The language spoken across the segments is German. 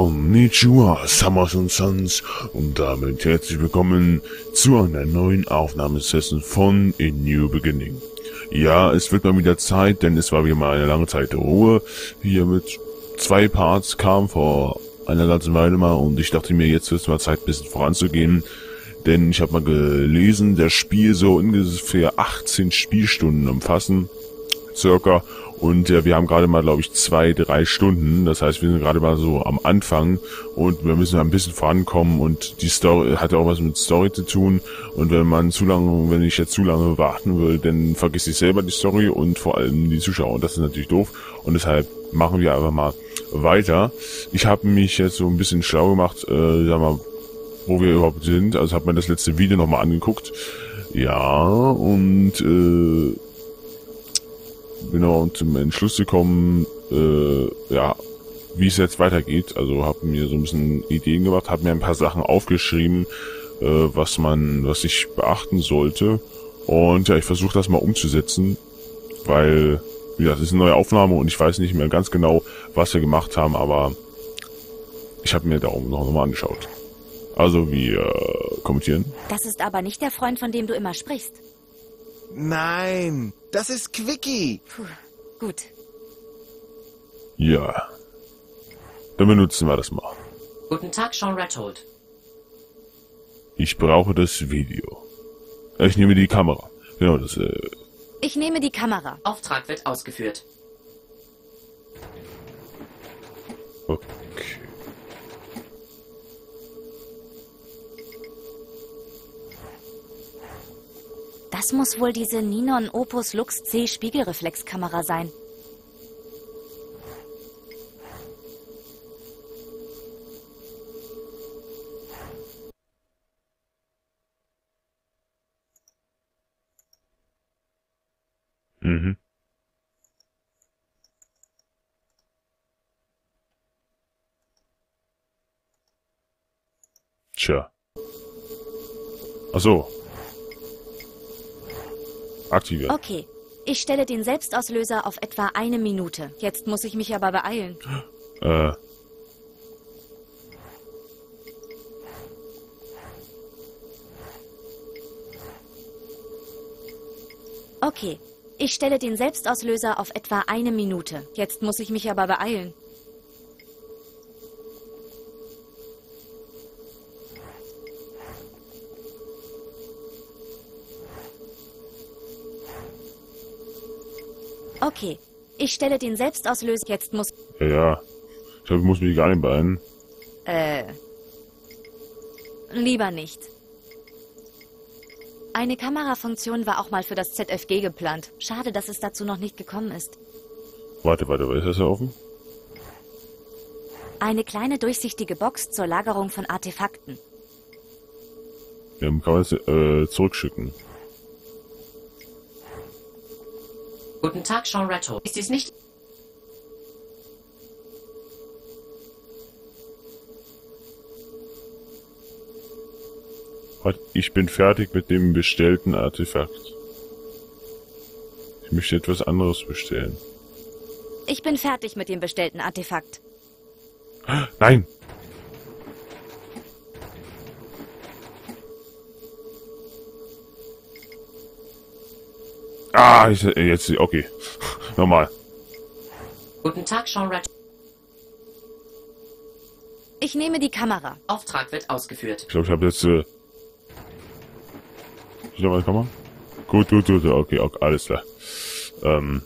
Konnichiwa, Summers und Sons und damit herzlich willkommen zu einer neuen Aufnahmesession von A New Beginning. Ja, es wird mal wieder Zeit, denn es war wieder mal eine lange Zeit der Ruhe. Hier mit zwei Parts kam vor einer ganzen Weile mal und ich dachte mir, jetzt wird es mal Zeit, ein bisschen voranzugehen. Denn ich habe mal gelesen, das Spiel so ungefähr 18 Spielstunden umfassen, circa. Und äh, wir haben gerade mal, glaube ich, zwei, drei Stunden. Das heißt, wir sind gerade mal so am Anfang und wir müssen ein bisschen vorankommen und die Story hat ja auch was mit Story zu tun. Und wenn man zu lange, wenn ich jetzt zu lange warten will, dann vergisst ich selber die Story und vor allem die Zuschauer. Und das ist natürlich doof. Und deshalb machen wir einfach mal weiter. Ich habe mich jetzt so ein bisschen schlau gemacht, äh, sag mal, wo wir überhaupt sind. Also habe mir das letzte Video nochmal angeguckt. Ja, und äh, genau zum Entschluss gekommen, äh, ja, wie es jetzt weitergeht. Also habe mir so ein bisschen Ideen gemacht, habe mir ein paar Sachen aufgeschrieben, äh, was man, was ich beachten sollte. Und ja, ich versuche das mal umzusetzen, weil, gesagt, es ist eine neue Aufnahme und ich weiß nicht mehr ganz genau, was wir gemacht haben, aber ich habe mir darum noch mal angeschaut. Also wir äh, kommentieren. Das ist aber nicht der Freund, von dem du immer sprichst. Nein, das ist Quickie. Puh, gut. Ja. Dann benutzen wir das mal. Guten Tag, Sean Rathold. Ich brauche das Video. Ich nehme die Kamera. Genau, das, äh, Ich nehme die Kamera. Auftrag wird ausgeführt. okay. Das muss wohl diese Ninon Opus Lux C Spiegelreflexkamera sein. Mhm. Tja. Ach so. Aktiviert. Okay. Ich stelle den Selbstauslöser auf etwa eine Minute. Jetzt muss ich mich aber beeilen. Äh. Okay. Ich stelle den Selbstauslöser auf etwa eine Minute. Jetzt muss ich mich aber beeilen. Okay. Ich stelle den Selbstauslöser. Jetzt muss. Ja, ja. Ich glaube, ich muss mich gar nicht beeilen. Äh. Lieber nicht. Eine Kamerafunktion war auch mal für das ZFG geplant. Schade, dass es dazu noch nicht gekommen ist. Warte, warte, was ist das da offen? Eine kleine durchsichtige Box zur Lagerung von Artefakten. Ja, kann man das äh, zurückschicken. Guten Tag, Sean Rathold. Ist dies nicht... Ich bin fertig mit dem bestellten Artefakt. Ich möchte etwas anderes bestellen. Ich bin fertig mit dem bestellten Artefakt. Nein! Ah, ich, jetzt, okay. Nochmal. Guten Tag, Sean Rathold. Ich nehme die Kamera. Auftrag wird ausgeführt. Ich glaube, ich habe jetzt, äh... Ich mal kann man? Gut, gut, gut, okay, okay, alles klar. Ähm...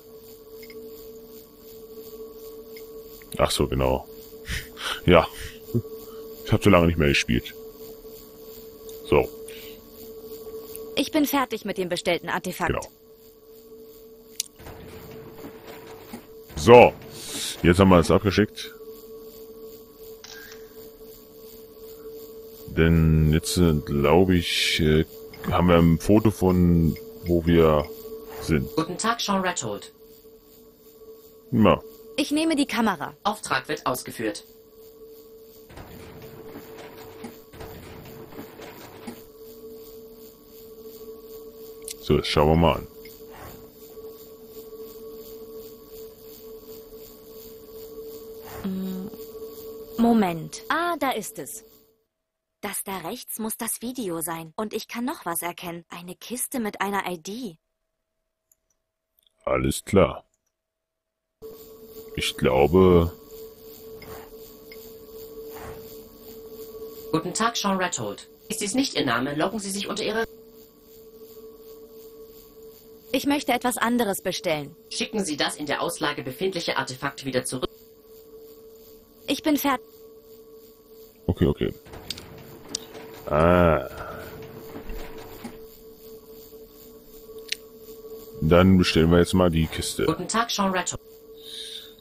Ach so, genau. Ja. Ich habe so lange nicht mehr gespielt. So, Ich bin fertig mit dem bestellten Artefakt. genau. So, jetzt haben wir es abgeschickt. Denn jetzt glaube ich, äh, haben wir ein Foto von, wo wir sind. Guten Tag, Sean Rathold. Ja, Ich nehme die Kamera. Auftrag wird ausgeführt. so, jetzt schauen wir mal an. Moment. Ah, da ist es. Das da rechts muss das Video sein. Und ich kann noch was erkennen. Eine Kiste mit einer ID. Alles klar. Ich glaube, Guten Tag, Sean Rathold. Ist dies nicht Ihr Name? Loggen Sie sich unter Ihre... Ich möchte etwas anderes bestellen. Schicken Sie das in der Auslage befindliche Artefakt wieder zurück. Ich bin fertig. Okay, okay. Ah. Dann bestellen wir jetzt mal die Kiste. Guten Tag, Sean Rathold.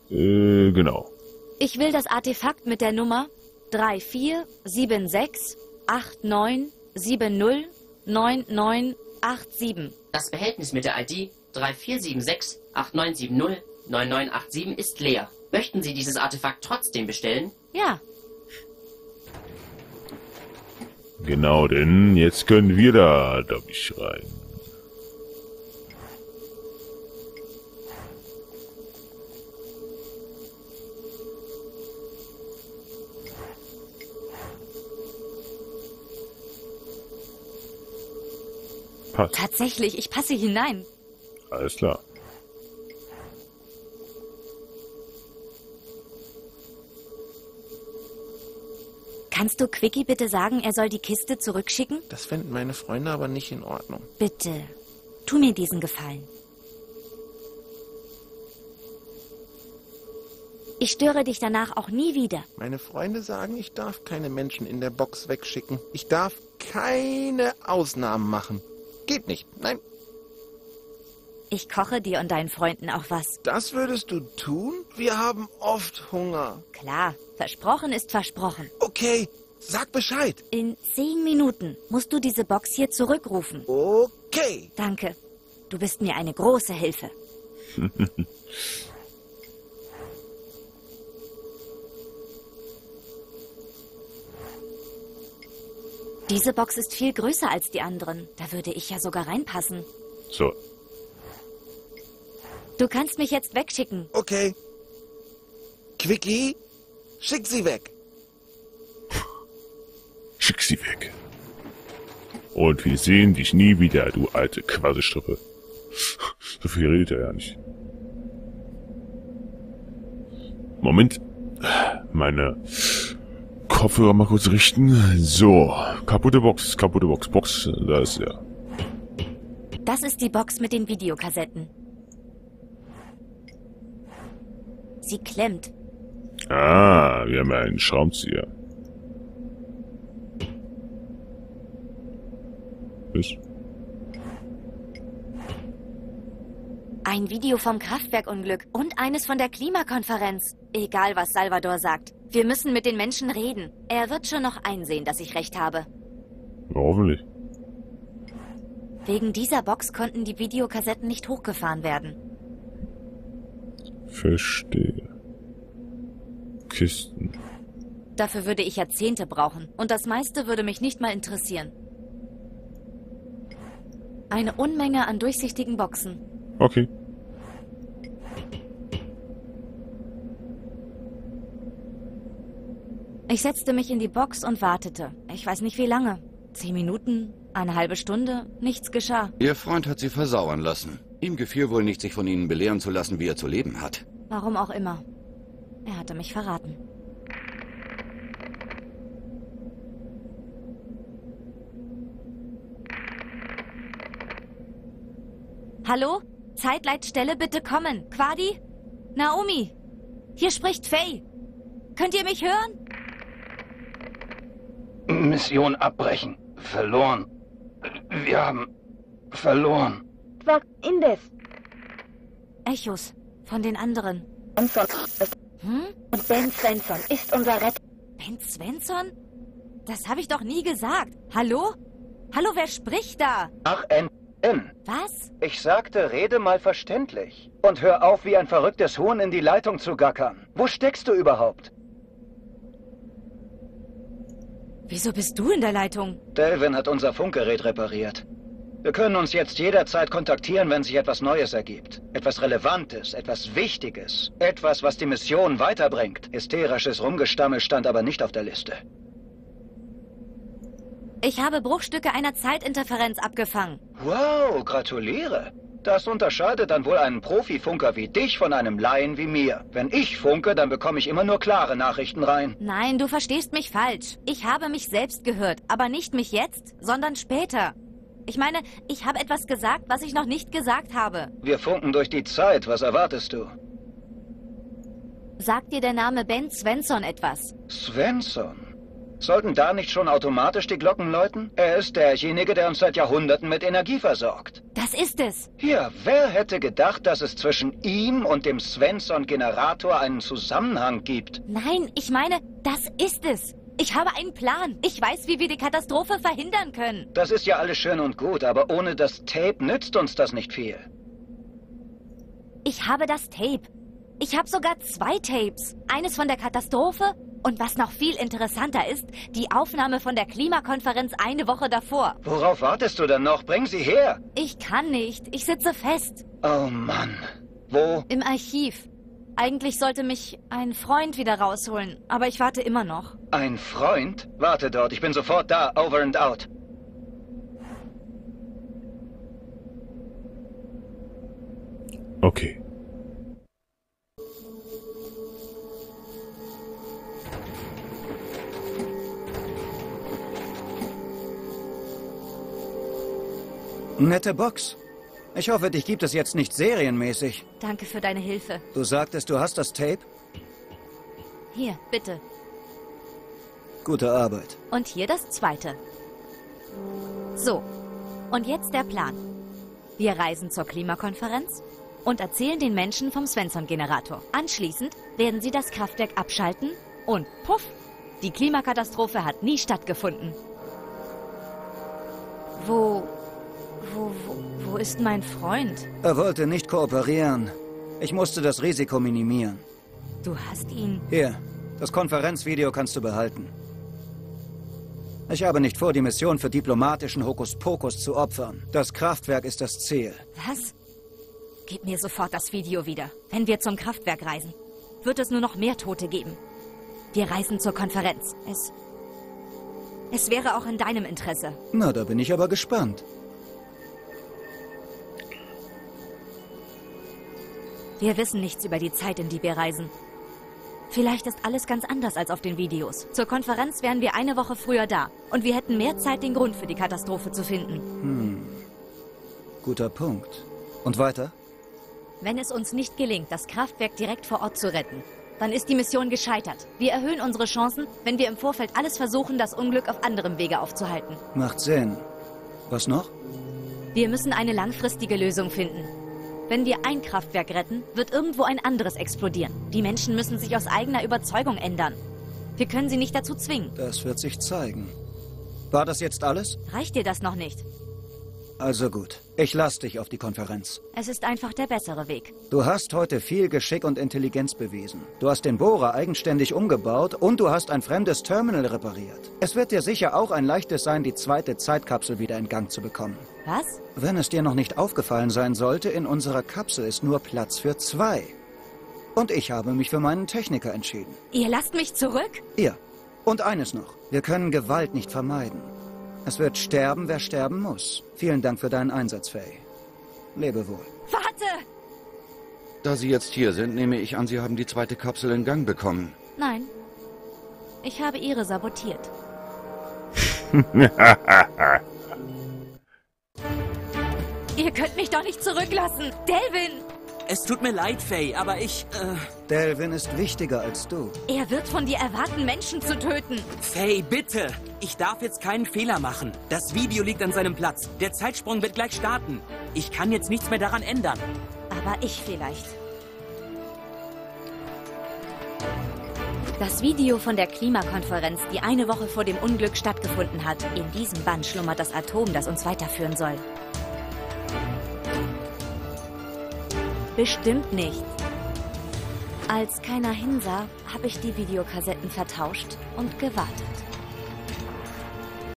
Äh, genau. Ich will das Artefakt mit der Nummer 347689709987. Das Behältnis mit der ID 3476-8970-9987 ist leer. Möchten Sie dieses Artefakt trotzdem bestellen? Ja, Genau, denn jetzt können wir da, ich, rein. Passt. tatsächlich, ich passe hinein. Alles klar. Kannst du Quickie bitte sagen, er soll die Kiste zurückschicken? Das fänden meine Freunde aber nicht in Ordnung. Bitte. Tu mir diesen Gefallen. Ich störe dich danach auch nie wieder. Meine Freunde sagen, ich darf keine Menschen in der Box wegschicken. Ich darf keine Ausnahmen machen. Geht nicht. Nein, Ich koche dir und deinen Freunden auch was. das würdest du tun? Wir haben oft Hunger. Klar, versprochen ist versprochen. Okay, sag Bescheid. In zehn Minuten musst du diese Box hier zurückrufen. Okay. Danke. Du bist mir eine große Hilfe. Diese Box ist viel größer als die anderen. Da würde ich ja sogar reinpassen. So. Du kannst mich jetzt wegschicken. Okay. Quickie, schick sie weg. Schick sie weg. Und wir sehen dich nie wieder, du alte Quasselstrippe. So viel redet er ja nicht. Moment. Meine Kopfhörer mal kurz richten. So. Kaputte Box, kaputte Box, Box. Da ist er. Das ist die Box mit den Videokassetten. Sie klemmt. Ah, wir haben einen Schraubenzieher. Was? Ein Video vom Kraftwerkunglück und eines von der Klimakonferenz. Egal, was Salvador sagt. Wir müssen mit den Menschen reden. Er wird schon noch einsehen, dass ich recht habe. Ja, hoffentlich. Wegen dieser Box konnten die Videokassetten nicht hochgefahren werden. Verstehe. Kisten. Dafür würde ich Jahrzehnte brauchen. Und das meiste würde mich nicht mal interessieren. Eine Unmenge an durchsichtigen Boxen. Okay. Ich setzte mich in die Box und wartete. Ich weiß nicht wie lange. Zehn Minuten? Eine halbe Stunde? Nichts geschah. Ihr Freund hat sie versauern lassen. Ihm gefiel wohl nicht, sich von ihnen belehren zu lassen, wie er zu leben hat. Warum auch immer. Er hatte mich verraten. Hallo? Zeitleitstelle, bitte kommen. Quadi? Naomi? Hier spricht Faye. Könnt ihr mich hören? Mission abbrechen. Verloren. Wir haben verloren. Was Indes? Echos. Von den anderen. Svensson Hm? und Ben Svensson ist unser Retter. Ben Svensson? Das habe ich doch nie gesagt. Hallo? Hallo, wer spricht da? Ach, N. N. Was? Ich sagte, rede mal verständlich. Und hör auf, wie ein verrücktes Huhn in die Leitung zu gackern. Wo steckst du überhaupt? Wieso bist du in der Leitung? Delvin hat unser Funkgerät repariert. Wir können uns jetzt jederzeit kontaktieren, wenn sich etwas Neues ergibt. Etwas Relevantes, etwas Wichtiges. Etwas, was die Mission weiterbringt. Hysterisches Rumgestammel stand aber nicht auf der Liste. Ich habe Bruchstücke einer Zeitinterferenz abgefangen. Wow, gratuliere. Das unterscheidet dann wohl einen Profifunker wie dich von einem Laien wie mir. Wenn ich funke, dann bekomme ich immer nur klare Nachrichten rein. Nein, du verstehst mich falsch. Ich habe mich selbst gehört, aber nicht mich jetzt, sondern später. Ich meine, ich habe etwas gesagt, was ich noch nicht gesagt habe. Wir funken durch die Zeit. Was erwartest du? Sagt dir der Name Ben Svensson etwas? Svensson. Sollten da nicht schon automatisch die Glocken läuten? Er ist derjenige, der uns seit Jahrhunderten mit Energie versorgt. Das ist es. Ja, wer hätte gedacht, dass es zwischen ihm und dem Svensson-Generator einen Zusammenhang gibt? Nein, ich meine, das ist es. Ich habe einen Plan. Ich weiß, wie wir die Katastrophe verhindern können. Das ist ja alles schön und gut, aber ohne das Tape nützt uns das nicht viel. Ich habe das Tape. Ich habe sogar zwei Tapes. Eines von der Katastrophe und was noch viel interessanter ist, die Aufnahme von der Klimakonferenz eine Woche davor. Worauf wartest du denn noch? Bring sie her. Ich kann nicht. Ich sitze fest. Oh Mann. Wo? Im Archiv. Eigentlich sollte mich ein Freund wieder rausholen, aber ich warte immer noch. Ein Freund? Warte dort, ich bin sofort da. Over and out. Okay. Nette Box. Ich hoffe, dich gibt es jetzt nicht serienmäßig. Danke für deine Hilfe. Du sagtest, du hast das Tape? Hier, bitte. Gute Arbeit. Und hier das zweite. So, und jetzt der Plan. Wir reisen zur Klimakonferenz und erzählen den Menschen vom Svensson-Generator. Anschließend werden sie das Kraftwerk abschalten und puff, die Klimakatastrophe hat nie stattgefunden. Wo, wo, wo, wo ist mein Freund? Er wollte nicht kooperieren. Ich musste das Risiko minimieren. Du hast ihn. Hier, das Konferenzvideo kannst du behalten. Ich habe nicht vor, die Mission für diplomatischen Hokuspokus zu opfern. Das Kraftwerk ist das Ziel. Was? Gib mir sofort das Video wieder. Wenn wir zum Kraftwerk reisen, wird es nur noch mehr Tote geben. Wir reisen zur Konferenz. Es. Es wäre auch in deinem Interesse. Na, da bin ich aber gespannt. Wir wissen nichts über die Zeit, in die wir reisen. Vielleicht ist alles ganz anders als auf den Videos. Zur Konferenz wären wir eine Woche früher da und wir hätten mehr Zeit, den Grund für die Katastrophe zu finden. Hm. Guter Punkt. Und weiter? Wenn es uns nicht gelingt, das Kraftwerk direkt vor Ort zu retten, dann ist die Mission gescheitert. Wir erhöhen unsere Chancen, wenn wir im Vorfeld alles versuchen, das Unglück auf anderem Wege aufzuhalten. Macht Sinn. Was noch? Wir müssen eine langfristige Lösung finden. Wenn wir ein Kraftwerk retten, wird irgendwo ein anderes explodieren. Die Menschen müssen sich aus eigener Überzeugung ändern. Wir können sie nicht dazu zwingen. Das wird sich zeigen. War das jetzt alles? Reicht dir das noch nicht? Also gut. Ich lass dich auf die Konferenz. Es ist einfach der bessere Weg. Du hast heute viel Geschick und Intelligenz bewiesen. Du hast den Bohrer eigenständig umgebaut und du hast ein fremdes Terminal repariert. Es wird dir sicher auch ein leichtes sein, die zweite Zeitkapsel wieder in Gang zu bekommen. Was? Wenn es dir noch nicht aufgefallen sein sollte, in unserer Kapsel ist nur Platz für zwei. Und ich habe mich für meinen Techniker entschieden. Ihr lasst mich zurück? Ihr. Und eines noch. Wir können Gewalt nicht vermeiden. Es wird sterben, wer sterben muss. Vielen Dank für deinen Einsatz, Faye. Lebe wohl. Warte! Da Sie jetzt hier sind, nehme ich an, Sie haben die zweite Kapsel in Gang bekommen. Nein. Ich habe ihre sabotiert. Ihr könnt mich doch nicht zurücklassen. Delvin! Es tut mir leid, Faye, aber ich, äh... Delvin ist wichtiger als du. Er wird von dir erwarten, Menschen zu töten. Faye, bitte! Ich darf jetzt keinen Fehler machen. Das Video liegt an seinem Platz. Der Zeitsprung wird gleich starten. Ich kann jetzt nichts mehr daran ändern. Aber ich vielleicht. Das Video von der Klimakonferenz, die eine Woche vor dem Unglück stattgefunden hat. In diesem Band schlummert das Atom, das uns weiterführen soll. Bestimmt nicht. Als keiner hinsah, habe ich die Videokassetten vertauscht und gewartet.